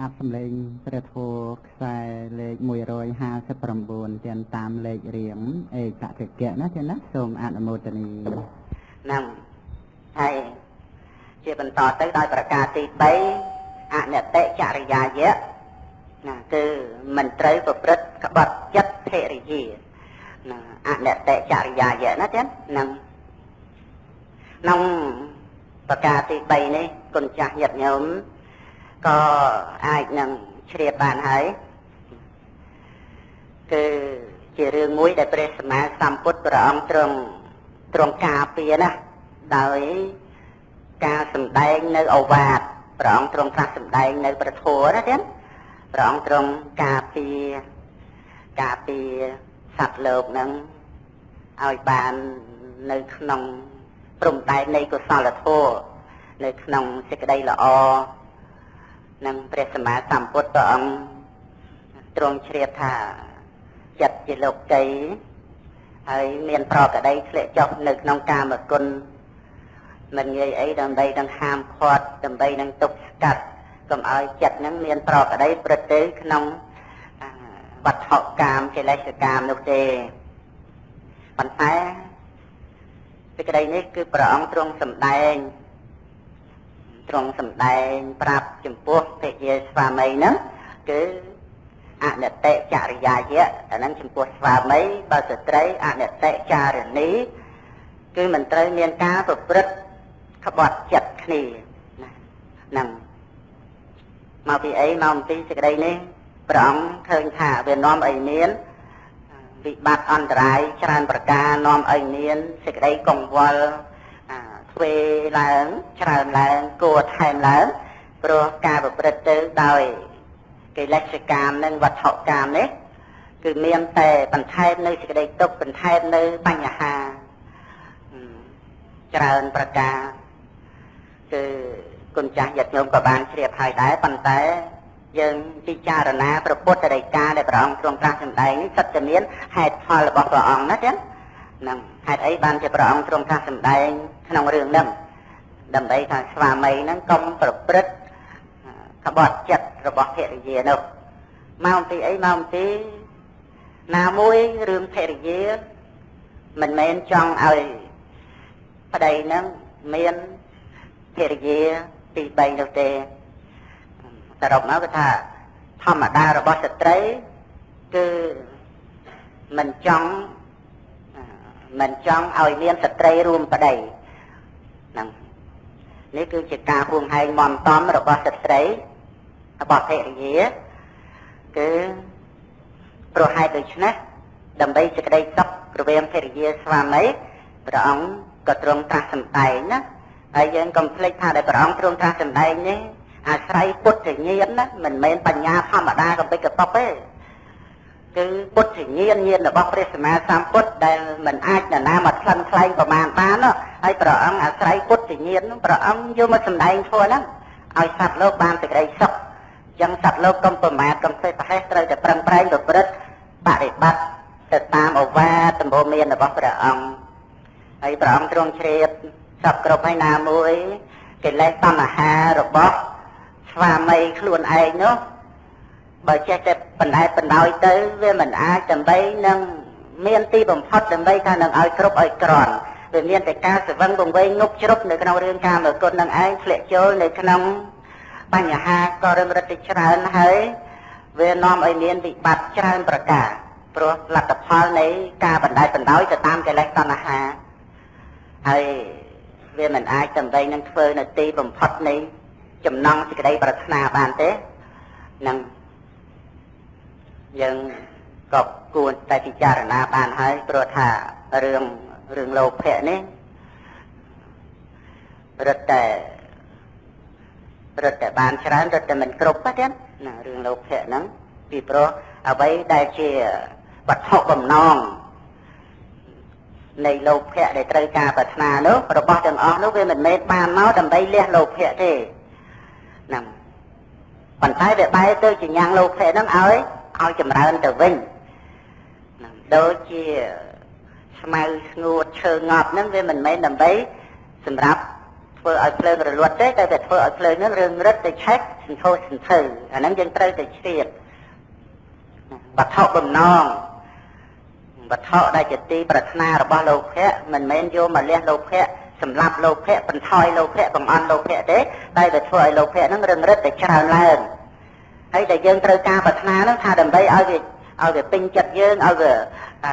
អាប់សម្លេងព្រះធម៌ខ្សែលេខ159ទៀតតាមលេខរៀងឯកតកៈណាទៀតណាសូមអនុមោទនីហ្នឹងហើយជាបន្តទៅដោយប្រការទី3អនតិចរិយាយៈណាគឺមិនត្រូវប្រព្រឹត្តក្បត់ចិត្តភរិយាណាអនតិចរិយាយៈណាទៀតហ្នឹងក្នុងប្រការទី3នេះគុណចាស់ញាតិញោម ក៏អាចនឹងជ្រាបបានហើយគឺជារឿងមួយដែលព្រះសម្មាសម្ពុទ្ធព្រះអង្គទ្រង់ទ្រង់ការពារណាដោយការសម្ដែងនៅអវាទព្រះអង្គទ្រង់ត្រាស់សម្ដែងនៅប្រធរណាទៀតព្រះអង្គទ្រង់ការពារការពារសត្វលោកនឹងឲ្យបាននៅក្នុងព្រំដែននៃកុសលធម៌នៅក្នុងសេចក្តីល្អ និងព្រះសម្មាសម្ពុទ្ធព្រះអង្គទ្រង់ជ្រាបថាចិត្តជាលោកីហើយមានប្រកដីធ្លាក់ចុះនៅក្នុងកាមគុណមិនងាយអីដើម្បីនឹងហាមឃាត់ដើម្បីនឹងទប់ស្កាត់កុំឲ្យចិត្តនឹងមានប្រកដីព្រឹត្តទៅក្នុងវត្ថុកាមកិលេសកាមនោះទេប៉ុន្តែសេចក្តីនេះគឺព្រះអង្គទ្រង់សម្ដែង ទ្រង់សម្ដែងប្រាប់ចំពោះភរិយាស្វាមីហ្នឹងគឺអនតិចរិយាយៈអាហ្នឹងចំពោះស្វាមីបើស្ត្រីអនតិចារណីគឺមិនត្រូវមានការប្រព្រឹត្តក្បត់ចិត្តគ្នាណាហ្នឹងមកពីអីមកអំពីសេចក្តីនេះព្រះអង្គឃើញថាវានាំឲ្យមានវិបត្តិអន្តរាយច្រើនប្រការនាំឲ្យមានសេចក្តីកង្វល់ទ្វេឡើងច្រើនឡើងគួរថែមឡើងព្រោះការប្រព្រឹត្តទៅដោយកិលេសកម្មនិងវត្ថុកម្មនេះគឺមានតែបន្ថែមនៅសេចក្តីទុក្ខបន្ថែមនៅបញ្ហាច្រើនប្រការគឺគុណចាស់យត្តញោមក៏បានជ្រាបហើយដែរប៉ុន្តែយើងពិចារណាព្រះពុទ្ធដីកាដែលព្រះអង្គទ្រង់ត្រាស់សម្ដែងនេះសិតតែមានហេតុផលរបស់ព្រះអង្គណាចឹងហ្នឹងហេតុអីបានជាព្រះអង្គទ្រង់ត្រាស់សម្ដែង ក្នុងរឿងហ្នឹងដើម្បីថាស្វាមីហ្នឹងកុំប្រព្រឹត្តក្បត់ចិត្តរបស់ភរិយានោះមកអំពីអីមកអំពីណាមួយរឿងភរិយាមិនមែនចង់ឲ្យប្តីហ្នឹងមានភរិយាទី3នោះទេសរុបមកគឺថាធម្មតារបស់ស្ត្រីគឺមិនចង់មិនចង់ឲ្យមានស្ត្រីរួមប្តី ហ្នឹងនេះគឺជាការហួងហែងមន់តំរបស់ស្ត្រីរបស់ភរិយាគឺប្រហែលដូច្នេះដើម្បីសេចក្តីសុខរវាងភរិយាស្វាមីព្រះអង្គក៏ទ្រង់ត្រាស់សម្ដែងណាហើយយើងកុំភ្លេចថាដែលព្រះអង្គទ្រង់ត្រាស់សម្ដែងនេះអាស្រ័យពុទ្ធញាណណាមិនមែនបញ្ញាធម្មតាកំបិចកតបទេ គឺពុទ្ធញាណញាណរបស់ព្រះសម្មាសម្ពុទ្ធដែលមិនអាចនរណាមកខ្លឹមខ្លែងប្រមាណបានហើយព្រះអង្គអាស្រ័យពុទ្ធញាណព្រះអង្គយកមកសម្ដែងធម៌ហ្នឹងឲ្យសត្វលោកបានសេចក្តីសុខអញ្ចឹងសត្វលោកកុំប្រមាថកុំសេះប្រហែសត្រូវតែប្រឹងប្រែងប្រព្រឹត្តបរិបត្តិទៅតាមអវាទដំបូន្មានរបស់ព្រះអង្គហើយព្រះអង្គទ្រង់ជ្រាបសពគ្រប់ហើយណាមួយកិលេសតណ្ហារបស់ស្វាមីខ្លួនឯងនោះ បើចេះតែបណ្ដែតបណ្ដោយទៅវាមិនអាចដើម្បីនឹងមានទីបំផុតដើម្បីថានឹងឲ្យគ្រប់ឲ្យក្រន់វាមានតែការស្វឹងបង្វែងងប់ជ្រុបនៅក្នុងរឿងការមកគុណនឹងឯងធ្លាក់ចូលនៅក្នុងបញ្ហាក៏រឹងរិតច្រើនហើយវានាំឲ្យមានវិបត្តិច្រើនប្រការព្រោះលទ្ធផលនៃការបណ្ដែតបណ្ដោយទៅតាមកិលេសតណ្ហាហើយវាមិនអាចដើម្បីនឹងធ្វើនៅទីបំផុតនៃចំណងសេចក្តីប្រាថ្នាបានទេនឹង យើងក៏គួរតែពិចារណាបានហើយព្រោះថារឿងរឿងលោភៈនេះរត់តែរត់តែបានច្រើនរត់តែមិនគ្រប់ទេណារឿងលោភៈហ្នឹងពីព្រោះអ្វីដែលជាវត្ថុបំណងនៃលោភៈដែលត្រូវការប្រាថ្នានោះរបស់ទាំងអស់នោះវាមិនមែនបានមកដើម្បីលះលោភៈទេហ្នឹងប៉ុន្តែវាបែរទៅជាញ៉ាំងលោភៈហ្នឹងឲ្យ ឲ្យចម្រើនទៅវិញហ្នឹងដូចជាស្មៅស្ងួតឈើងប់ហ្នឹងវាមិនមែនដើម្បីសម្រាប់ធ្វើឲ្យភ្លើងរលត់ទេតែតែធ្វើឲ្យភ្លើងហ្នឹងរឿងរឹតទៅឆេះសន្ធោសន្ធើអាហ្នឹងយើងត្រូវតែជ្រាបវត្ថុបំណងវត្ថុដែលជាទីប្រាថ្នារបស់លោកភៈមិនមែនយកមកលះលោកភៈសម្រាប់លោកភៈបន្ថយលោកភៈកំអន់លោកភៈទេតែវាធ្វើឲ្យលោកភៈហ្នឹងរឹងរិតតែច្រើនឡើង ហើយតែយើងត្រូវការប្រាថ្នាហ្នឹងថាដើម្បីឲ្យវាឲ្យវាពេញចិត្តយើងឲ្យវាអឺ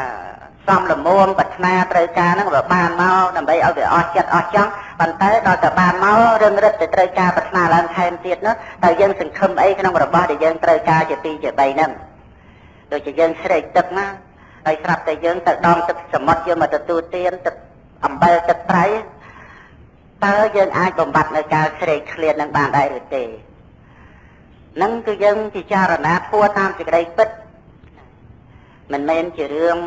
សំលមុំប្រាថ្នាត្រូវការហ្នឹងវាបានមកដើម្បីឲ្យវាអស់ចិត្តអស់ចង់ប៉ុន្តែដល់តែបានមករឹងរិតទៅត្រូវការប្រាថ្នាឡើងថែមទៀតនោះតើយើងសង្ឃឹមអីក្នុងរបស់ដែលយើងត្រូវការជា2ជា3ហ្នឹងដូចជាយើងស្រែកទឹកណាហើយស្រាប់តែយើងទៅដងទឹកសមុទ្រយកមកទទួលទានទឹកអំបិលទឹកប្រៃតើយើងអាចបំបត្តិនៅការស្រេកឃ្លាននឹងបានដែរឬទេ នឹងគឺយើងពិចារណាធัวតាមសេចក្តីពិតមិនមែនជារឿង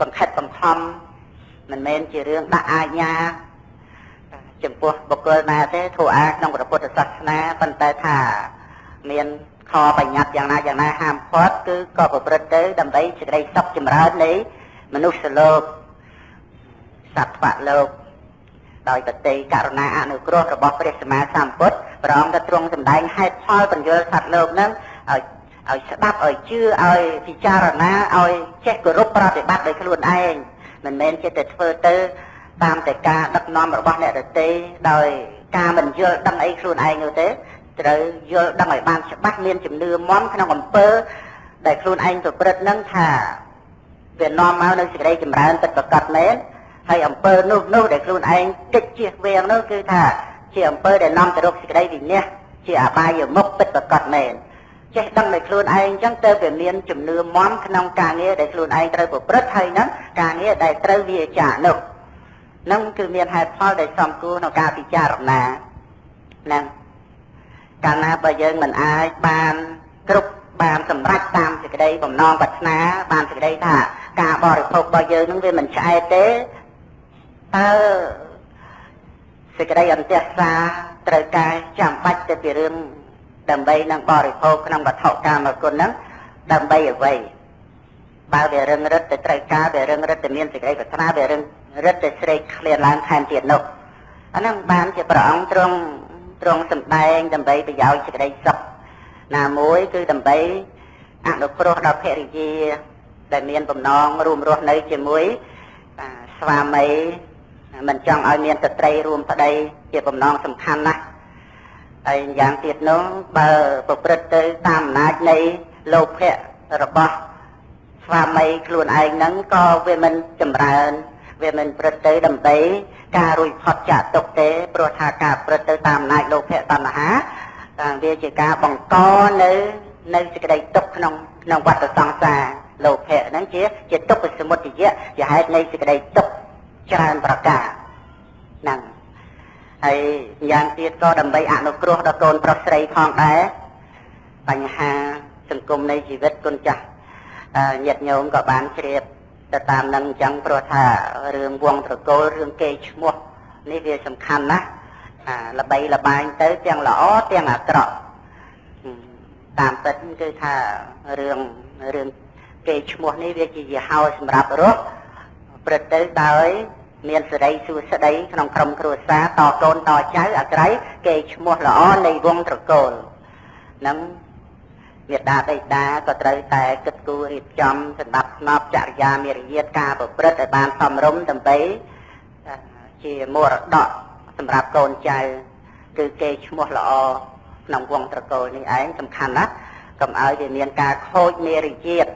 បង្ខិតបង្ខំមិនមែនជារឿងដាក់អាជ្ញា ចំពោះបុគ្គលណាទេធัวអាក្នុងព្រះពុទ្ធសាសនាប៉ុន្តែថាមានខបញ្ញត្តិយ៉ាងណាយ៉ាងណាហាមឃាត់គឺក៏ប្រព្រឹត្តទៅដើម្បីសេចក្តីសុខចម្រើននៃមនុស្សលោកសត្វលោកដោយបតីករុណាអនុគ្រោះរបស់ព្រះសម្មាសម្ពុទ្ធ ព្រះអង្គក៏ទ្រង់សម្ដែងហេតុផលបញ្យលសត្វលោកនឹងឲ្យឲ្យស្ដាប់ឲ្យជឿឲ្យពិចារណាឲ្យចេះគោរពប្រតិបត្តិដោយខ្លួនឯងមិនមែនចេះតែធ្វើទៅតាមតែការដឹកនាំរបស់អ្នកដទៃដោយការមិនយល់ដឹងអីខ្លួនឯងនោះទេត្រូវយល់ដឹងឲ្យបានច្បាស់មានជំនឿមមក្នុងអំពើដែលខ្លួនឯងប្រព្រឹត្តនឹងថាវានាំមកនៅសេចក្តីចម្រើនពិតប្រាកដមែនហើយអំពើនោះនោះដែលខ្លួនឯងគិតជៀសវាងនោះគឺថា ជាអំពើដែលនាំទៅរកសេចក្តីវិនាសជាអបាយមុខពិតប្រាកដមែនចេះដឹងដោយខ្លួនឯងអញ្ចឹងទៅវាមានជំនឿមមក្នុងការងារដែលខ្លួនឯងត្រូវប្រព្រឹត្តហើយហ្នឹងការងារដែលត្រូវវាចានោះនឹងគឺមានហេតុផលដែលសំគួរក្នុងការពិចារណាហ្នឹងកាលណាបើយើងមិនអាចបានគ្រប់បានសម្រេចតាមសេចក្តីបំណងប្រាថ្នាបានសេចក្តីថាការបរិភោគរបស់យើងនឹងវាមិនឆ្អែតទេតើ សេចក្តីអន្តះសាត្រូវការចាំបាច់ទៅពីរឿងដើម្បីនឹងបរិភោគក្នុងវត្ថុកាមគុណហ្នឹងដើម្បីអ្វីបើវារឹងរិតទៅត្រូវការវារឹងរិតទៅមានសេចក្តីប្រាថ្នាវារឹងរិតទៅស្រេកឃ្លានឡើងថែមទៀតនោះអាហ្នឹងបានជាព្រះអង្គទ្រង់ទ្រង់សម្ដែងដើម្បីប្រយោជន៍សេចក្តីសុខណាមួយគឺដើម្បីអនុគ្រោះដល់ភរិយាដែលមានបំណងរួមរស់នៅជាមួយស្វាមី មិនចង់ឲ្យមានស្ត្រីរួមប្តីជាបំណងសំខាន់ណាស់ហើយយ៉ាងទៀតនោះបើប្រព្រឹត្តទៅតាមអំណាចនៃលោភៈរបស់ស្វាមីខ្លួនឯងហ្នឹងក៏វាមិនចម្រើនវាមិនព្រឹត្តទៅដើម្បីការរួចផុតចាកទុកទេព្រោះថាការព្រឹត្តទៅតាមអំណាចលោភៈតណ្ហាវាជាការបង្កនៅនៅសេចក្តីទុកក្នុងក្នុងវដ្តសង្សារលោភៈហ្នឹងជាជាទុក្ខសមុទយៈជាហេតុនៃសេចក្តីទុក្ខ ច្រើនប្រការហ្នឹងហើយយ៉ាងទៀតក៏ដើម្បីអនុគ្រោះដល់កូនប្រុសស្រីផងដែរបញ្ហាសង្គមនៃជីវិតគុណចាស់ញាតិញោមក៏បានជ្រាបទៅតាមនឹងអញ្ចឹងព្រោះថារឿងវងត្រកូលរឿងគេឈ្មោះនេះវាសំខាន់ណាស់ល្បីល្បាញទៅទាំងល្អទាំងអាក្រក់តាមពិតគឺថារឿងរឿងគេឈ្មោះនេះវាជាយហោសម្រាប់រស់ព្រឹត្តទៅដោយ មានសេរីសួស្តីក្នុងក្រុមគ្រួសារតកូនតចៅអាក្រៃគេឈ្មោះល្អនៃវងត្រកូលនឹងមេដាបេដាក៏ត្រូវតែគិតគូររៀបចំសម្ដាប់ស្នប់ចរិយាមេរយាទការប្រព្រឹត្តឲ្យបានសមរម្យដើម្បីជាមរតកសម្រាប់កូនចៅគឺគេឈ្មោះល្អក្នុងវងត្រកូលនេះឯងសំខាន់ណាស់កុំឲ្យវាមានការខូចមេរយាទ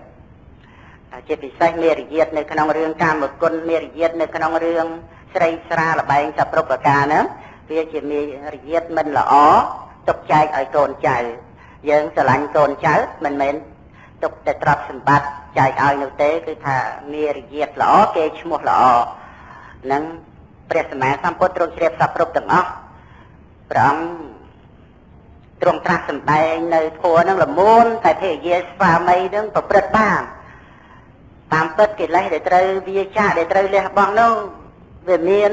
ជាពិសេសមេរយាទនៅក្នុងរឿងកាមគុណមេរយាទនៅក្នុងរឿងស្រីស្រាលបែងសពរុបការហ្នឹងវាជាមេរយាទមិនល្អទុកចែកឲ្យកូនចៅយើងស្រឡាញ់កូនចៅមិនមែនទុកតែទ្រព្យសម្បត្តិចែកឲ្យនោះទេគឺថាមេរយាទល្អគេឈ្មោះល្អនឹងព្រះសម្មាសម្ពុទ្ធទ្រង់ជ្រាបសពគ្រប់ទាំងអស់ព្រះអង្គទ្រង់ត្រាស់សម្ដែងនៅធัวនឹងលមូនតែភរិយាស្វាមីនឹងប្រព្រឹត្តបាន តាមពិតកិលេសដែលត្រូវវាចាដែលត្រូវលះបង់នោះវាមាន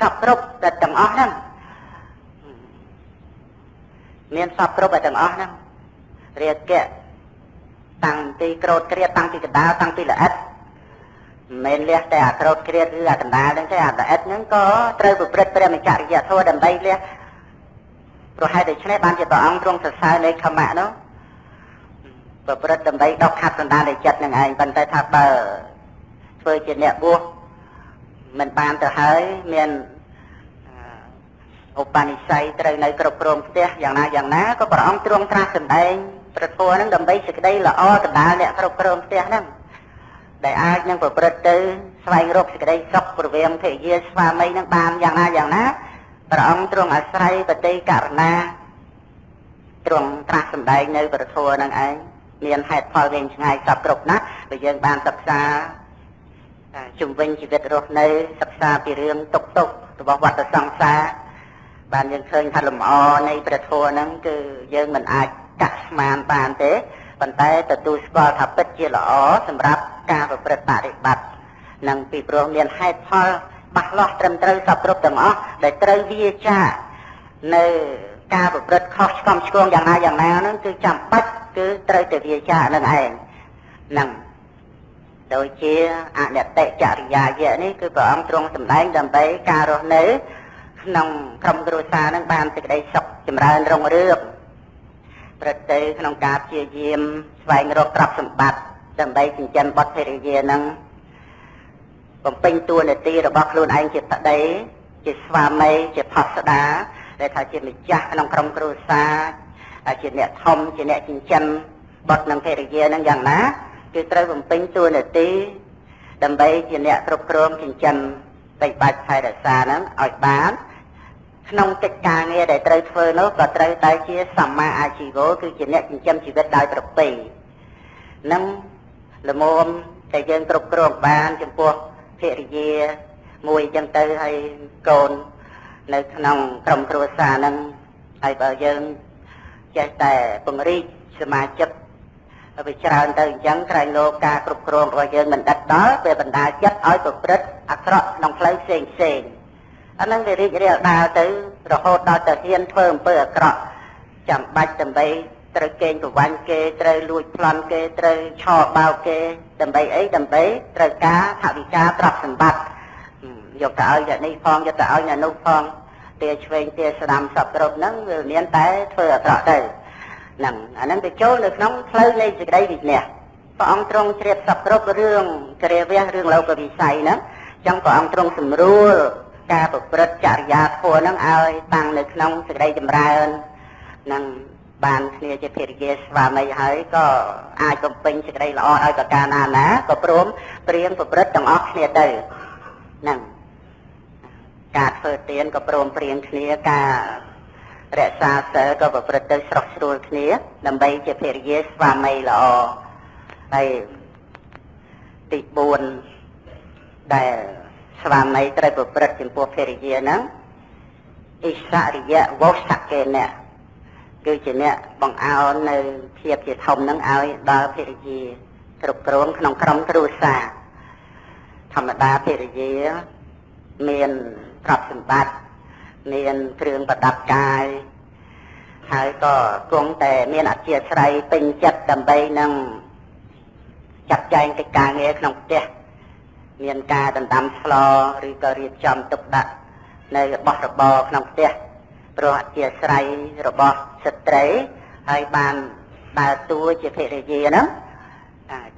សពគ្រប់តែទាំងអស់ហ្នឹងមានសពគ្រប់តែទាំងអស់ហ្នឹងរាគៈតាំងពីក្រោតក្រៀតតាំងពីកដាលតាំងពីល្អិតមិនលះតែអាក្រោតគ្រៀតឬអាកណ្ដាលហ្នឹងទេអាល្អិតហ្នឹងក៏ត្រូវប្រព្រឹត្តព្រះមច្ចរិយធម៌ដើម្បីលះព្រោះហេតុដូច្នេះបានជាព្រះអង្គទ្រង់សរសើរនៃខមៈនោះ ប្រព្រឹត្តដើម្បីដកខាត់កណ្ដាលនៃចិត្តនឹងឯងប៉ុន្តែថាបើធ្វើជាអ្នកបួសមិនបានទៅហើយមានឧបនិស្ស័យត្រូវនៅគ្រប់គ្រងផ្ទះយ៉ាងណាយ៉ាងណាក៏ព្រះអង្គទ្រង់ត្រាស់សម្ដែងប្រធัวហ្នឹងដើម្បីសេចក្តីល្អកណ្ដាលអ្នកគ្រប់គ្រងផ្ទះហ្នឹងដែលអាចនឹងប្រព្រឹត្តទៅស្វែងរកសេចក្តីសុខព្រវាមភរិយាស្វាមីនឹងបានយ៉ាងណាយ៉ាងណាព្រះអង្គទ្រង់អាស្រ័យបតិករណាទ្រង់ត្រាស់សម្ដែងនៅប្រធัวនឹងឯង មានហេតុផលវែងឆ្ងាយសពគ្រប់ណាស់បើយើងបានសិក្សាជំវិញជីវិតរស់នៅសិក្សាពីរឿងទុកទុករបស់វត្តសង្សារបានយើងឃើញថាលំអនៃព្រះធម៌ហ្នឹងគឺយើងមិនអាចកាក់ស្មានបានទេប៉ុន្តែទទួលស្គាល់ថាពិតជាល្អសម្រាប់ការប្រព្រឹត្តបរិបត្តិនឹងពីព្រោះមានហេតុផលបាស់លាស់ត្រឹមត្រូវសពគ្រប់ទាំងអស់ដែលត្រូវវាចានៅ ការប្រព្រឹត្តខុសឆ្គំឆ្គងយ៉ាងណាយ៉ាងណាហ្នឹងគឺចាំបាច់គឺត្រូវតែវាចានឹងឯងហ្នឹងដូចជាអនតិចរិយាយៈនេះគឺព្រះអង្គទ្រង់សម្ដែងដើម្បីការរស់នៅ ក្នុងក្រុមគ្រួសារនឹងបានសេចក្តីសុខចម្រើនរុងរឿងប្រតិក្នុងការព្យាយាមស្វែងរកទ្រព្យសម្បត្តិដើម្បីចិញ្ចឹមបុត្រភរិយានឹងបំពេញតួនាទីរបស់ខ្លួនឯងជាប្តីជាស្វាមីជាផុសស្ដាដែលថាជាម្ចាស់ក្នុងក្រុមគ្រួសារជាអ្នកធំជាអ្នកចិញ្ចឹមបុត្រនិងភរិយានឹងយ៉ាងណាគឺត្រូវបំពេញតួនាទីដើម្បីជាអ្នកគ្រប់គ្រងចិញ្ចឹមបីបាច់ថែរក្សានឹងឲ្យបានក្នុងកិច្ចការងារដែលត្រូវធ្វើនោះក៏ត្រូវតែជាសម្មាអាជីវោគឺជាអ្នកចិញ្ចឹមជីវិតដោយប្រពៃនឹងលមមតែយើងគ្រប់គ្រងបានចំពោះភរិយាមួយអញ្ចឹងទៅហើយកូន នៅក្នុងក្រុមគ្រួសារហ្នឹងហើយបើយើងចេះតែពង្រីកសមាជិកវាច្រើនទៅអញ្ចឹងក្រែងលោកការគ្រប់គ្រងរបស់យើងមិនដិតដល់ពេលបណ្ដាចិត្តឲ្យប្រព្រឹត្តអាក្រក់ក្នុងផ្លូវផ្សេងផ្សេងអាហ្នឹងវារីករាលដាលទៅរហូតដល់ទៅហ៊ានធ្វើអំពើអាក្រក់ចាំបាច់ដើម្បីត្រូវកេងប្រវាញ់គេត្រូវលួចប្លន់គេត្រូវឆោបោកគេដើម្បីអីដើម្បីត្រូវការថវិកាទ្រព្យសម្បត្តិ យកទៅឲ្យអ្នកនេះផងយកទៅឲ្យអ្នកនោះផងទាឆ្វេងទាស្ដាំសពគ្រប់ហ្នឹងវាមានតែធ្វើអាក្រក់ទៅហ្នឹងអាហ្នឹងទៅចូលនៅក្នុងផ្លូវនៃសេចក្តីវិញ្ញាព្រះអង្គទ្រង់ជ្រាបសពគ្រប់រឿងគ្រាវះរឿងលោកវិស័យហ្នឹងចឹងព្រះអង្គទ្រង់សម្រួលការប្រព្រឹត្តចរិយាធម៌ហ្នឹងឲ្យតាំងនៅក្នុងសេចក្តីចម្រើននឹងបានគ្នាជាភារកិច្ចស្វាមីហើយក៏អាចបំពេញសេចក្តីល្អឲ្យប្រការណាណាក៏ព្រមព្រៀងប្រព្រឹត្តទាំងអស់គ្នាទៅហ្នឹង ការធ្វើទានក៏ព្រមព្រៀងគ្នាការរក្សាសិលក៏ប្រព្រឹត្តទៅស្រស់ស្រួលគ្នា ដើម្បីជាភារយាស្វាមីល្អហើយទី4ដែលស្វាមីត្រូវប្រព្រឹត្តចំពោះភារយាហ្នឹងអិសរិយវោសកេណៈគឺជាអ្នកបង្អោននៅភាពជាធំនឹងឲ្យដល់ភារយាគ្រប់គ្រងក្នុងក្រុមគ្រួសារធម្មតាភារយាមាន ទ្រព្យសម្បត្តិមានគ្រឿងប្រដាប់កាយហើយក៏គង់តែមានអធិស្រ័យពេញចិត្តដើម្បីនឹងចាត់ចែងកិច្ចការងារក្នុងផ្ទះមានការដណ្ដើមស្លឬក៏រៀបចំទុកដាក់នៅរបស់របរក្នុងផ្ទះព្រោះអធិស្រ័យរបស់ស្ត្រីហើយបានដើរតួជាភរិយាហ្នឹង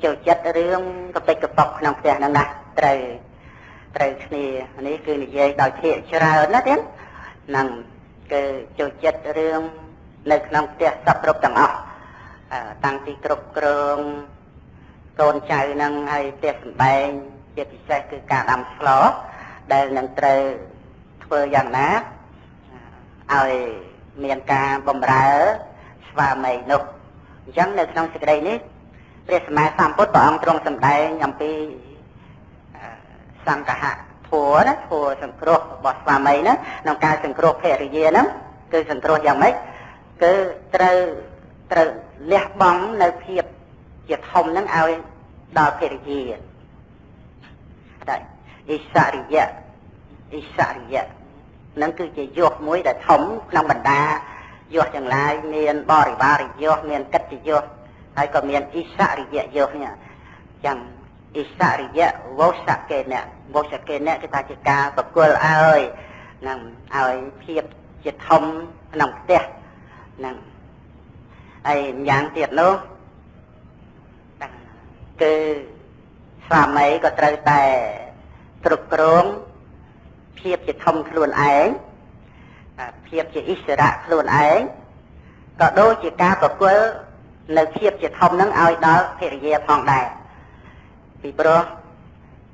ចូលចិត្តរឿងកពិចកប៉ុកក្នុងផ្ទះហ្នឹងណាត្រូវ ត្រូវគ្នានេះគឺនិយាយដោយភាកច្រើនណាទៀតហ្នឹងគឺចូលចិត្តរឿងនៅក្នុងផ្ទះសពគ្រប់ទាំងអស់តាំងពីគ្រប់គ្រងកូនចៅនឹងហើយផ្ទះសម្បែងជាពិសេសគឺការដាំស្លដែលនឹងត្រូវធ្វើយ៉ាងណាឲ្យមានការបំរើស្វាមីនោះអញ្ចឹងនៅក្នុងសេចក្តីនេះព្រះសម្មាសម្ពុទ្ធព្រះអង្គទ្រង់សម្ដែងអំពី សង្កហៈធัวណាធัวសង្គ្រោះរបស់ស្វាមីណាក្នុងការសង្គ្រោះភរិយាហ្នឹងគឺសង្គ្រោះយ៉ាងម៉េចគឺត្រូវត្រូវលះបង់នៅភាពជាធំហ្នឹងឲ្យដល់ភរិយាតែអិសរិយៈអិសរិយៈនឹងគឺជាយោះមួយដែលធំក្នុងបណ្ដាយោះទាំងឡាយមានបរិវារយោះមានកិត្តិយសហើយក៏មានអិសរិយយោះនេះចឹង អិសរិយៈវោសកេណៈវោសកេណៈគឺថាជាការប្រគល់ឲ្យនឹងឲ្យភាពជាធំក្នុងផ្ទះនឹងហើយយ៉ាងទៀតនោះគឺស្វាមីក៏ត្រូវតែគ្រប់គ្រងភាពជាធំខ្លួនឯងភាពជាអិសរៈខ្លួនឯងក៏ដូចជាការប្រគល់នៅភាពជាធំនឹងឲ្យដល់ភរិយាផងដែរ ពីព្រោះ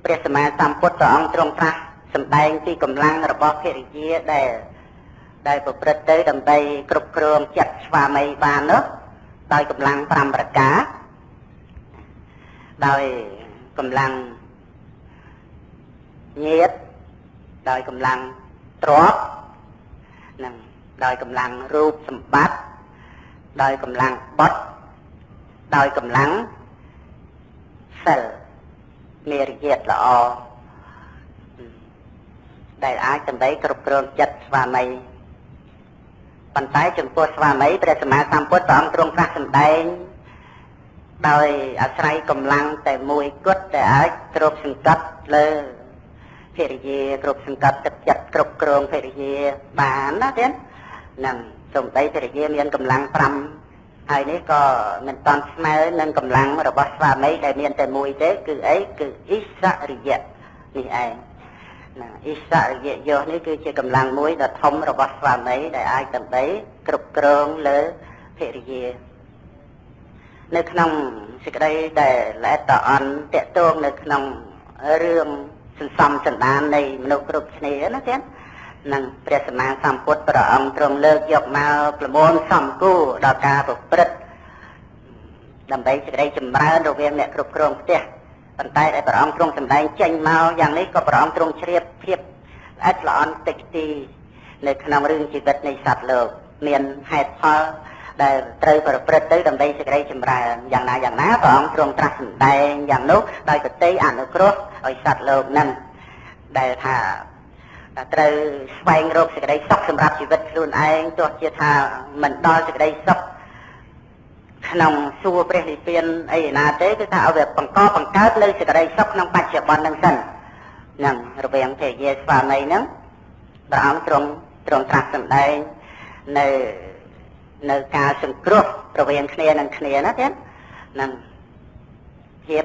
ព្រះសម្មាសម្ពុទ្ធព្រះអង្គទ្រង់ត្រាស់សម្ដែងពីកម្លាំងរបស់ភរិយាដែលដែលប្រព្រឹត្តទៅដើម្បីគ្រប់គ្រងចិត្តស្វាមីបាននោះដោយកម្លាំង5ប្រការដោយកម្លាំងញាតដោយកម្លាំងទ្រព្យនិងដោយកម្លាំងរូបសម្បត្តិដោយកម្លាំងបុត្រដោយកម្លាំងសិល មេរយាទល្អដែលអាចដើម្បីគ្រប់គ្រងចិត្តស្វាមីប៉ុន្តែចំពោះស្វាមីព្រះសម្មាសម្ពុទ្ធព្រះអង្គទ្រង់ត្រាស់សម្ដែងដោយអាស្រ័យកម្លាំងតែមួយគត់ដែលអាចទ្រពសង្កត់លើភរិយាគ្រប់សង្កត់ទឹកចិត្តគ្រប់គ្រងភរិយាបានណាទៀតនឹងសំដីភរិយាមានកម្លាំង5 ហើយនេះក៏មិនតាន់ស្មើនឹងកម្លាំងរបស់ស្វាមីដែលមានតែមួយទេគឺអីគឺអិសរិយៈនេះឯងណាអិសរិយយោនេះគឺជាកម្លាំងមួយដ៏ធំរបស់ស្វាមីដែលអាចដើម្បីគ្រប់គ្រងលើភរិយា នៅក្នុងសេចក្តីដែលល្អតអន់តកតងនៅក្នុងរឿងសន្សំសន្តាននៃមនុស្សគ្រប់គ្នាណាទៀត នឹងព្រះសម្មាសម្ពុទ្ធព្រះអង្គទ្រង់លើកយកមកប្រមូលសំគូដល់ការប្រព្រឹត្តដើម្បីសេចក្តីចម្រើនរវាងអ្នកគ្រប់គ្រងផ្ទះប៉ុន្តែដែលព្រះអង្គទ្រង់សម្ដែងចេញមកយ៉ាងនេះក៏ព្រះអង្គទ្រង់ជ្រាបភាពល្អិតល្អន់តិចទីនៅក្នុងរឿងជីវិតនៃសត្វលោកមានហេតុផលដែលត្រូវប្រព្រឹត្តទៅដើម្បីសេចក្តីចម្រើនយ៉ាងណាយ៉ាងណាព្រះអង្គទ្រង់ត្រាស់សម្ដែងយ៉ាងនោះដោយបតីអនុគ្រោះឲ្យសត្វលោកនឹងដែលថា ត្រូវស្វែងរកសេចក្តីសុខសម្រាប់ជីវិតខ្លួនឯងទោះជាថាមិនដល់សេចក្តីសុខក្នុងសួរព្រះនិព្វានអីណាទេគឺថាឲ្យវាបង្កបង្កើតលើសេចក្តីសុខក្នុងបច្ចុប្បន្ននឹងសិននឹងរវាងភរិយាស្វាមីនឹងព្រះអង្គទ្រង់ទ្រង់ត្រាស់សម្ដែងនៅនៅការសង្គ្រោះរវាងគ្នានឹងគ្នាណាទៀតនឹងភាព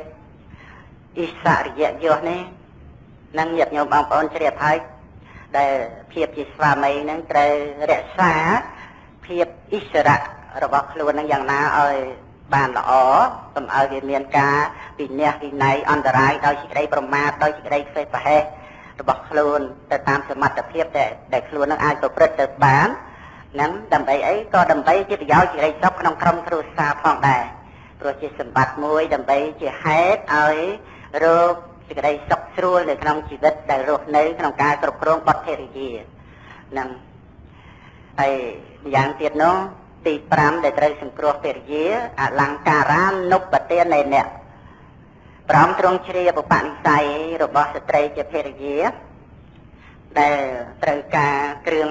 អិសរិយយោនេះនឹងញាតិញោមបងប្អូនជ្រាបហើយ ដែលភាពជាស្វាមីនឹងត្រូវរក្សាភាពអិសរៈរបស់ខ្លួននឹងយ៉ាងណាឲ្យបានល្អកុំឲ្យវាមានការវិន័យវិន័យអន្តរាយដោយសេចក្តីប្រមាទដោយសេចក្តីខ្វេះប្រហែសរបស់ខ្លួនទៅតាមសមត្ថភាពដែលខ្លួននឹងអាចប្រព្រឹត្តទៅបានហ្នឹងដើម្បីអីក៏ដើម្បីជាប្រយោជន៍ជារិទ្ធសុខក្នុងក្រុមគ្រួសារផងដែរព្រោះជាសម្បត្តិមួយដើម្បីជាហេតុឲ្យរក សេចក្តីសុខស្រួលនៅក្នុងជីវិតដែលរស់នៅក្នុងការគ្រប់គ្រងបុត្រភរិយាហ្នឹងហើយម្យ៉ាងទៀតនោះទី5ដែលត្រូវសង្គ្រោះភរិយាអលង្ការានុបទាននៃអ្នកប្រំត្រង់ជ្រាបបនិស័យរបស់ស្ត្រីជាភរិយា ដែលត្រូវការគ្រឿង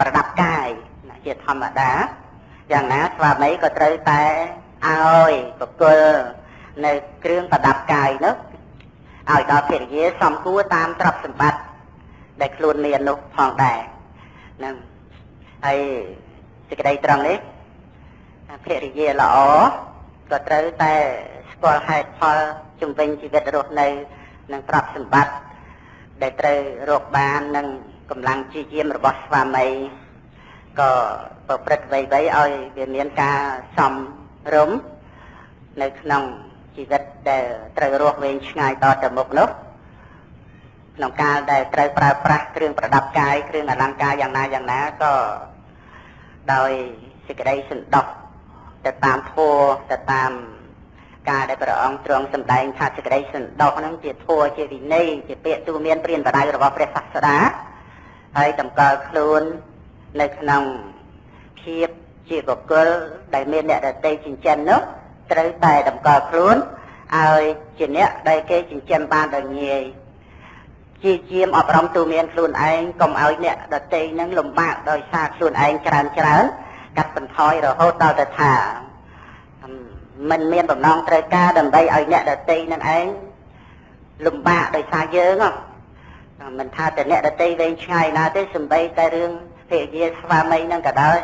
ប្រដាប់កាយជាធម្មតាយ៉ាងណាស្វាមីក៏ត្រូវតែឲ្យបកុលនៅគ្រឿងប្រដាប់កាយនោះ ឲ្យដល់ភរិយាសំគួរតាមទ្រព្យសម្បត្តិដែលខ្លួនមាននោះផងដែរហ្នឹងហើយសេចក្តីត្រង់នេះភរិយាល្អក៏ត្រូវតែស្គាល់ហេតុផលជំវិញជីវិតរស់នៅនឹងទ្រព្យសម្បត្តិដែលត្រូវរកបាននឹងកម្លាំងជាយាមរបស់ស្វាមីក៏ប្រព្រឹត្តអ្វីៗឲ្យវាមានការសំរុំនៅក្នុង ជីវិតដែលត្រូវរស់វែងឆ្ងាយតទៅមុខនោះក្នុងកាលដែលត្រូវប្រើប្រាស់គ្រឿងប្រដាប់កាយគ្រឿងអលង្ការយ៉ាងណាយ៉ាងណាក៏ដោយសេចក្តីសន្តោសទៅតាមធម៌ទៅតាមការដែលព្រះអង្គទ្រង់សម្ដែងថាសេចក្តីសន្តោសហ្នឹងជាធម៌ជាវិន័យជាពាក្យទូមានព្រានបដៅរបស់ព្រះសាស្តាហើយតម្កល់ខ្លួននៅក្នុងភាពជាបុគ្គលដែលមានអ្នកដតីចិញ្ចឹមនោះ ត្រូវតែតម្កល់ខ្លួនឲ្យជាអ្នកដែលគេចិញ្ចឹមបានដោយងាយជាជាមអប់រំទូមានខ្លួនឯងកុំឲ្យអ្នកដតីនឹងលំបាកដោយសារខ្លួនឯងច្រើនច្រើនកាត់បន្ថយរហូតដល់ទៅថាមិនមានបំណងត្រូវការដើម្បីឲ្យអ្នកដតីនឹងឯងលំបាកដោយសារយើងមិនថាតែអ្នកដតីវែងឆ្ងាយណាទេសំបីតែរឿងភរិយាស្វាមីនឹងក៏ដោយ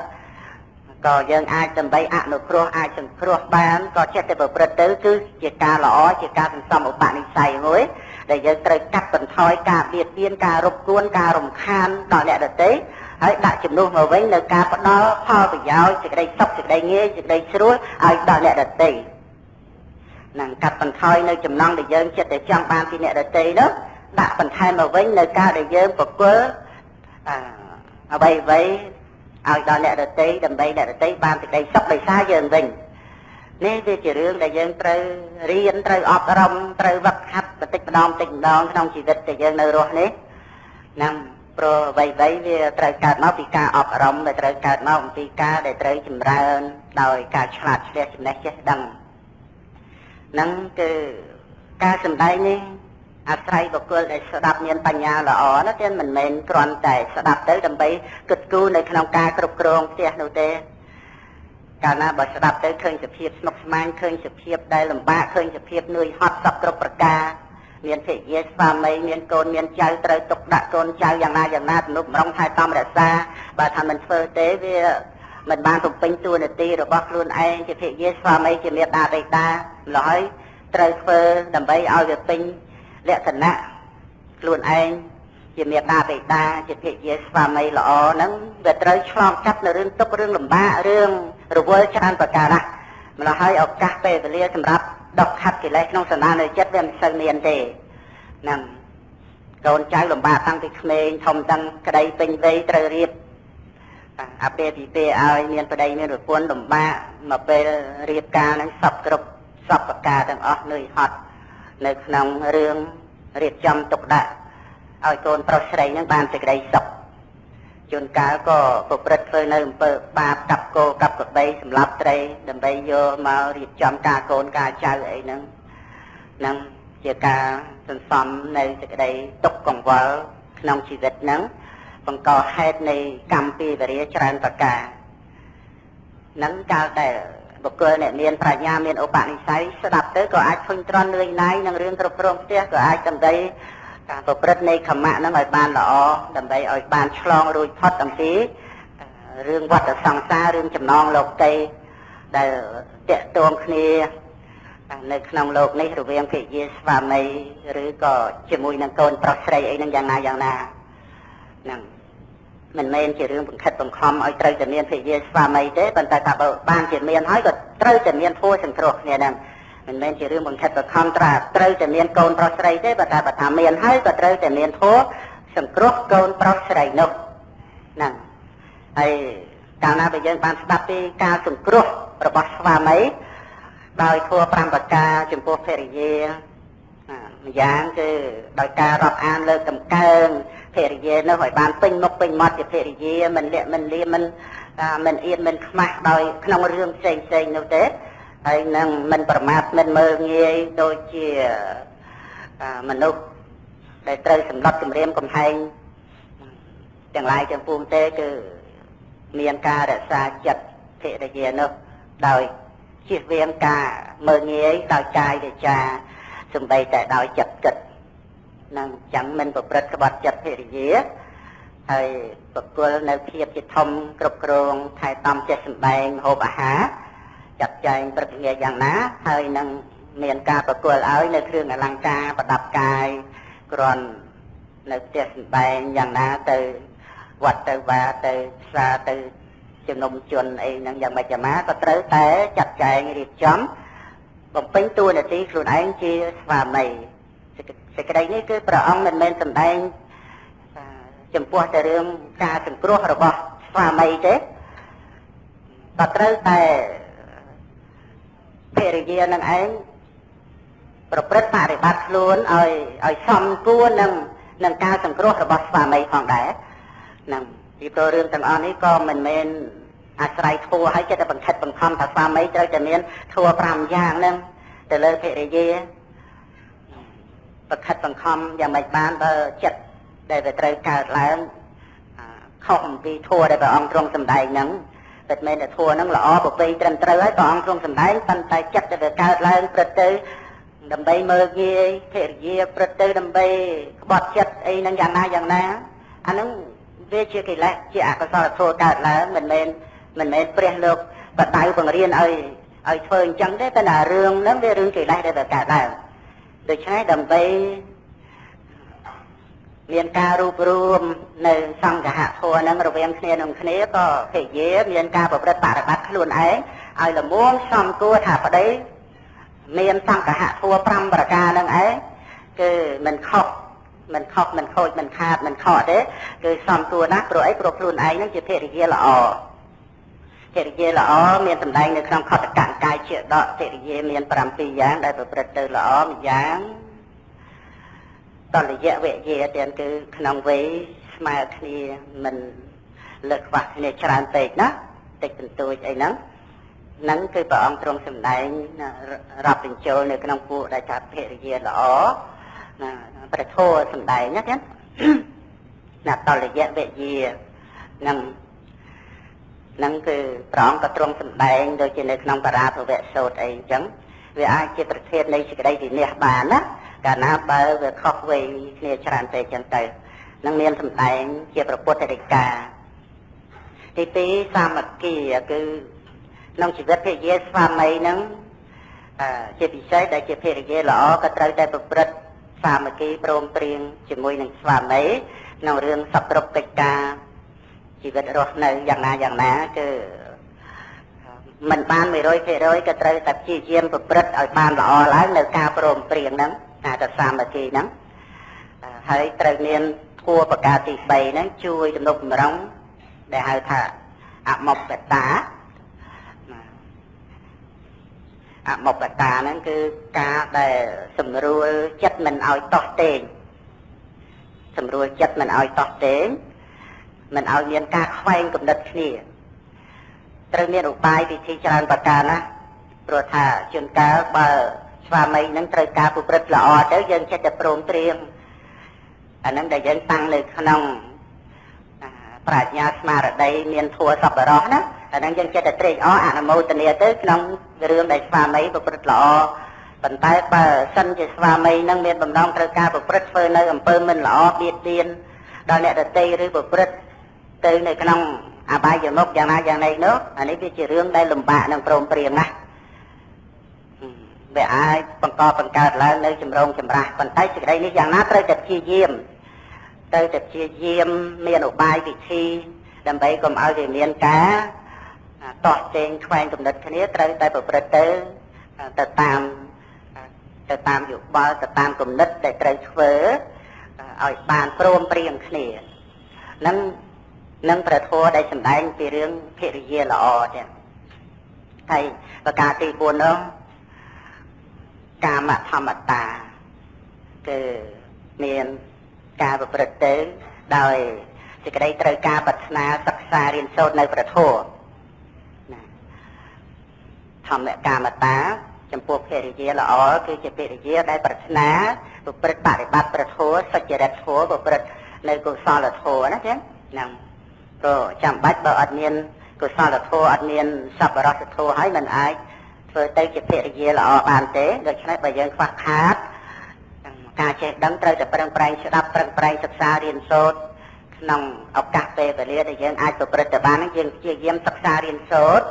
ក៏យើងអាចដើម្បីអនុគ្រោះអាចសង្គ្រោះបានក៏ចេះតែប្រព្រឹត្តទៅគឺជាការល្អជាការសន្សំឧបនិស្ស័យមួយដែលយើងត្រូវកាត់បន្ថយការបៀតបៀនការរំគួនការរំខានដល់អ្នកដទៃហើយដាក់ជំនួសមកវិញនៅការផ្ដល់ផលប្រយោជន៍សេចក្តីសុខសេចក្តីងាយសេចក្តីស្រួលឲ្យដល់អ្នកដទៃនឹងកាត់បន្ថយនៅចំណងដែលយើងចិត្តតែចង់បានពីអ្នកដទៃនោះដាក់បន្ថែមមកវិញនៅការដែលយើងប្រគល់អ្វីអ្វី ឲ្យដល់អ្នកដទៃដើម្បីអ្នកដទៃបានសេចក្តីសុខដោយសារយើងវិញនេះវាជារឿងដែលយើងត្រូវរៀនត្រូវអប់រំត្រូវវឹកហាត់បន្តិចម្ដងបន្តិចម្ដងក្នុងជីវិតដែលយើងនៅរស់នេះណាព្រោះអ្វីៗវាត្រូវកើតមកពីការអប់រំដែលត្រូវកើតមកអំពីការដែលត្រូវចម្រើនដោយការឆ្លាតឆ្លៀសចំណេះចេះដឹងហ្នឹងគឺការសំដែងនេះ អាស្រ័យបុគ្គលដែលស្ដាប់មានបញ្ញាល្អណាទៀតមិនមែនគ្រាន់តែស្ដាប់ទៅដើម្បីគិតគូរនៅក្នុងការគ្រប់គ្រងផ្ទះនោះទេកាលណាបើស្ដាប់ទៅឃើញសភាពស្មុគស្មាញឃើញសភាពដែលលំបាកឃើញសភាពនឿយហត់សពគ្រប់ប្រការមានភរិយាស្វាមីមានកូនមានចៅត្រូវទុកដាក់កូនចៅយ៉ាងណាយ៉ាងណាទំនុកម្រងថែទាំរក្សាបើថាមិនធ្វើទេវាមិនបានបំពេញតួនាទីរបស់ខ្លួនឯងជាភរិយាស្វាមីជាមេដាបេតាម្ល៉េះត្រូវធ្វើដើម្បីឲ្យវាពេញ លក្ខណៈខ្លួនឯងជាមេដាបេតាជាភិយាស្វាមីល្អហ្នឹងវាត្រូវឆ្លងកាត់នៅរឿងទុករឿងលំបាករឿងរវល់ច្រើនប្រការណាម្ល៉េះហើយឱកាសពេលវេលាសម្រាប់ដកខាត់កិលេសក្នុងសន្តាននៅចិត្តវាមិនសូវមានទេហ្នឹងកូនចៅលំបាកតាំងពីក្មេងធំតាំងក្តីពេញវ័យត្រូវរៀបអាពេលពីពេលឲ្យមានប្តីមានប្រពន្ធលំបាកមកពេលរៀបការហ្នឹងសពគ្រប់សពប្រការទាំងអស់នឿយហត់ នៅក្នុងរឿងរៀបចំទុកដាក់ឲ្យកូនប្រុសស្រីនឹងបានសេចក្តីសុខជួនកាលក៏ប្រព្រឹត្តធ្វើនៅអំពើបាបកាប់គោកាប់ក្របីសម្លាប់ត្រី ដើម្បីយកមករៀបចំការកូនការចៅអីហ្នឹងនឹងជាការសន្សំនៅសេចក្តីទុកកង្វល់ក្នុងជីវិតហ្នឹងបង្កហេតុនៃកម្មពីវរាច្រើនប្រការនឹងកាលដែល បុគ្គលអ្នកមានប្រាជ្ញាមានឧបនិស្ស័យស្ដាប់ទៅក៏អាចធុញទ្រាន់នឿយណាយនឹងរឿងគ្រប់គ្រងផ្ទះក៏អាចដើម្បីការប្រព្រឹត្តនៃខមៈនឹងឲ្យបានល្អដើម្បីឲ្យបានឆ្លងរួចផុតអំពីរឿងវត្តសង្សាររឿងចំណងលោកតីដែលតេតងគ្នានៅក្នុងលោកនេះរវាងភិយាស្វាមីឬក៏ជាមួយនឹងកូនប្រុសស្រីអីនឹងយ៉ាងណាយ៉ាងណាហ្នឹង មិនមែនជារឿងបង្ខិតបង្ខំឲ្យត្រូវតែមានភរិយាស្វាមីទេប៉ុន្តែថាបើបានជាមានហើយក៏ត្រូវតែមានធัวសង្គ្រោះគ្នាហ្នឹងមិនមែនជារឿងបង្ខិតបង្ខំត្រាត្រូវតែមានកូនប្រុសស្រីទេបើតែបើថាមានហើយក៏ត្រូវតែមានធัวសង្គ្រោះកូនប្រុសស្រីនោះហ្នឹងហើយកាលណាបើយើងបានស្ដាប់ពីការសង្គ្រោះរបស់ស្វាមីដោយធัว5ប្រការចំពោះភរិយា ម្យ៉ាងគឺដោយការរាប់អានលើកតម្កើងភរិយានោះឲ្យបានពេញមុខពេញមាត់ជាភរិយាមិនលាក់មិនលៀមិនមិនអៀនមិនខ្មាស់ដោយក្នុងរឿងផ្សេងផ្សេងនោះទេហើយនឹងមិនប្រមាថមិនមើលងាយដូចជាមនុស្សដែលត្រូវសម្លុតគម្រាមកំហែងទាំងឡាយទាំងពួងទេគឺមានការរក្សាចិត្តភរិយានោះដោយជៀសវាងការមើលងាយដោយកាយវាចា សំបីតែដោយចិត្តគិតនឹងចាំមិនប្រព្រឹត្តក្បត់ចិត្តភរិយាហើយប្រគល់នៅភាពជាធំគ្រប់គ្រងថែទាំចេះសម្បែងហូបអាហារចាត់ចែងព្រឹកងារយ៉ាងណាហើយនឹងមានការប្រគល់ឲ្យនៅគ្រឿងអលង្ការប្រដាប់កាយគ្រាន់នៅផ្ទះសម្បែងយ៉ាងណាទៅវត្តទៅវាទៅផ្សារទៅជំនុំជនអីហ្នឹងយ៉ាងម៉េចយ៉ាងណាក៏ត្រូវតែចាត់ចែងរៀបចំ បំពេញតួនាទីខ្លួនឯងជាស្វាមីសេចក្តីនេះគឺព្រះអង្គមិនមែនសម្ដែងចំពោះតែរឿងការសង្គ្រោះរបស់ស្វាមីទេក៏ត្រូវតែភរិយានឹងឯងប្រព្រឹត្តបរិបត្តិខ្លួនឲ្យឲ្យសមគួរនឹងនឹងការសង្គ្រោះរបស់ស្វាមីផងដែរនឹងពីព្រោះរឿងទាំងអស់នេះក៏មិនមែន អាស្រ័យធัวហើយចិត្តតែបង្ខិតបង្ខំថាស្វាមីត្រូវតែមានធัว5យ៉ាងហ្នឹងទៅលើភរិយាបង្ខិតបង្ខំយ៉ាងម៉េចបានបើចិត្តដែលវាត្រូវកើតឡើងខុសអំពីធัวដែលព្រះអង្គទ្រង់សម្ដែងហ្នឹងពិតមែនតែធัวហ្នឹងល្អប្រពៃត្រឹមត្រូវហើយព្រះអង្គទ្រង់សម្ដែងប៉ុន្តែចិត្តដែលវាកើតឡើងព្រឹកទៅ ដើម្បីមើលងាយភរិយាព្រឹត្តទៅដើម្បីក្បត់ចិត្តអីហ្នឹងយ៉ាងណាយ៉ាងណាអាហ្នឹងវាជាកិលេសជាអកុសលធម៌កើតឡើងមិនមែន មិនមែនព្រះលោកបដៅបង្រៀនឲ្យឲ្យធ្វើអញ្ចឹងទេតែរឿងហ្នឹងវារឿងកិលេសដែលកើតឡើងដូច្នេះដើម្បីមានការរួបរวมនៅសង្ឃហធម៌នឹងរវាងគ្នានឹងគ្នាក៏ភរិយាមានការប្រព្រឹត្តបប្រតិបត្តិខ្លួនឯងឲ្យល្មមសំគួរថាប្តីមានសង្ឃហធម៌5ប្រការនឹងឯងគឺមិនខុសមិនខុសមិនខូចមិនខាតមិនខកទេគឺសំគួរណាស់ព្រោះអីព្រោះខ្លួនឯងនឹងជាភរិយាល្អ ភរិយាល្អមានសម្ដែងនៅក្នុងខតកកាយជាដកភរិយាមាន7យ៉ាងដែលប្រព្រឹត្តទៅល្អមួយយ៉ាងតលយៈវយាទាំងគឺក្នុងវ័យស្មើគ្នាមិនលើកខ្វះគ្នាច្រើនពេកណាតិចបន្តួចអីហ្នឹងហ្នឹងគឺព្រះអង្គទ្រង់សម្ដែងរាប់បញ្ចូលនៅក្នុងពួកដែលថាភរិយាល្អណាប្រធោសម្ដែងណាចឹងណាតលយៈវយានឹង នឹងគឺព្រះអង្គក៏ទ្រង់សម្ដែងដូចជានៅក្នុងបារាភវៈសូត្រអីអញ្ចឹងវាអាចជាប្រធាននៃសេចក្តីវិន័យបានណាកាលណាបើវាខុសវ័យគ្នាច្រើនពេកចឹងទៅនឹងមានសម្ដែងជាប្រពុទ្ធរិកាទី2សាមគ្គីគឺក្នុងជីវិតភរិយាស្វាមីនឹងជាពិសេសដែលជាភរិយាល្អក៏ត្រូវតែប្រព្រឹត្តសាមគ្គីព្រមព្រៀងជាមួយនឹងស្វាមីក្នុងរឿងសពគ្រប់កិច្ចការ ជីវិតរស់នៅយ៉ាងណាយ៉ាងណាគឺមិនបាន100%ក៏ត្រូវតែព្យាយាមប្រព្រឹត្តឲ្យបានល្អឡើងនៅការព្រមព្រៀងហ្នឹងថាទៅសាមគ្គីហ្នឹងហើយត្រូវមានធัวប្រការទី3ហ្នឹងជួយទំនុកបំរុងដែលហៅថាអមុបតាអមុបតាហ្នឹងគឺការដែលសម្រួលចិត្តមិនឲ្យតោះតេងសម្រួលចិត្តមិនឲ្យតោះតេង មិនឲ្យមានការខ្វែងគំនិតគ្នាត្រូវមានឧបាយវិធីច្រើនប្រការណាព្រោះថាជួនកាលបើស្វាមីនឹងត្រូវការប្រព្រឹត្តល្អទៅយើងចិត្តតែព្រមព្រៀងអានឹងដែលយើងតាំងនៅក្នុងប្រាជ្ញាស្មារតីមានធัวសប្បុរសណាអានឹងយើងចិត្តតែត្រេកអរអនុមោទនាទៅក្នុងរឿងដែលស្វាមីប្រព្រឹត្តល្អប៉ុន្តែបើសិនជាស្វាមីនឹងមានបំណងត្រូវការប្រព្រឹត្តធ្វើនៅអំពើមិនល្អបៀតបៀនដល់អ្នកដទៃឬប្រព្រឹត្ត ទៅនៅក្នុងអបាយមុខយ៉ាងណាយ៉ាងណីនោះអានេះវាជារឿងដែលលំបាកនឹងព្រមព្រៀងណាវាអាចបង្កបង្កើតឡើងនៅចម្រងចម្រាស់ប៉ុន្តែសេចក្តីនេះយ៉ាងណាត្រូវតែព្យាយាមត្រូវតែព្យាយាមមានឧបាយវិធីដើម្បីកុំឲ្យវាមានការតោះចេងខ្វែងគំនិតគ្នាត្រូវតែប្រព្រឹត្តទៅទៅតាមទៅតាមយោបល់ទៅតាមគំនិតដែលត្រូវធ្វើឲ្យបានព្រមព្រៀងគ្នានឹង នឹងប្រធัวដែលសម្ដែងពីរឿងភរិយាល្អទៀតហើយប្រការទី4នោះកាមធម្មតាគឺមានការប្រព្រឹត្តទៅដោយសេចក្តីត្រូវការប្រាថ្នាសិក្សារៀនសូត្រនៅប្រធัวណាធម្មកាមតាចំពោះភរិយាល្អគឺជាភរិយាដែលប្រាថ្នាប្រព្រឹត្តបរិបត្តិប្រធัวសុចរិតធัวប្រព្រឹត្តនៅកុសលធัวណាចឹងហ្នឹង ព្រោះចាំបាច់បើអត់មានកុសលធម៌អត់មានសប្បុរសធម៌ហើយมันអាចធ្វើទៅជាភរិយាល្អបានទេដូច្នេះបើយើងខ្វះខាតការចេះដឹងត្រូវតែប្រឹងប្រែងស្ដាប់ប្រឹងប្រែងសិក្សារៀនសូត្រក្នុងឱកាសពេលវេលាដែលយើងអាចប្រព្រឹត្តទៅបានហ្នឹងយើងព្យាយាមសិក្សារៀនសូត្រ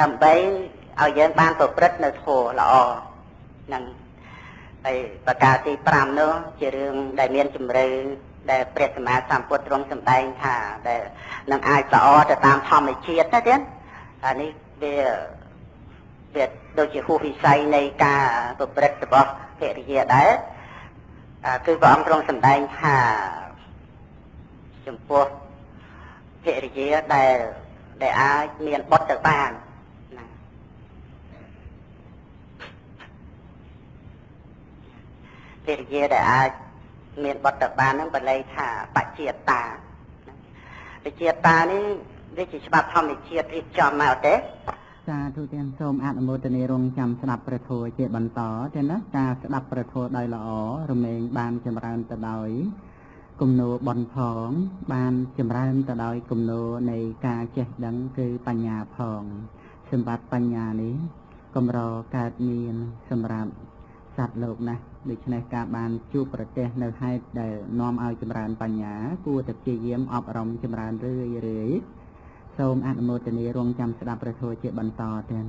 ដើម្បីឲ្យយើងបានប្រព្រឹត្តនៅធម៌ល្អហ្នឹងហើយប្រការទី5នោះជារឿងដែលមានជំរឿ ដែលព្រះសម្មាសម្ពុទ្ធទ្រង់សម្ដែងថាដែលនឹងអាចល្អទៅតាមធម្មជាតិណាទៀតអានេះវាវាដូចជាហួសវិស័យនៃការប្រព្រឹត្តរបស់ភរិយាដែរគឺព្រះអង្គទ្រង់សម្ដែងថាចំពោះភរិយាដែលដែលអាចមានបុត្រទៅបានណាភរិយាដែលអាច មានបទបានហ្នឹងបល័យថាបជាតាបជាតានេះវាជាច្បាប់ធម្មជាតិរៀបចំមកទេសាធុទាំងសូមអនុមោទនារងចាំស្ដាប់ព្រះធម៌ជាបន្តទេណាការស្ដាប់ព្រះធម៌ដោយល្អរមែងបានចម្រើនទៅដោយគំនោបនផង បានចម្រើនទៅដោយគំនោនៃការចេះដឹងគឺបញ្ញាផង សម្បត្តិបញ្ញានេះកម្រកើតមានសម្រាប់សសត្វលោកណាស់ ដូច្នេះការបានជួបប្រទេសនៅហេតុដែលនាំឲ្យចម្រើនបញ្ញា គួរតែព្យាយាមអប់រំចម្រើនរឿយរឿយសូមអនុមោទនារងចាំស្ដាប់ព្រះធម៌ជាបន្តទៀត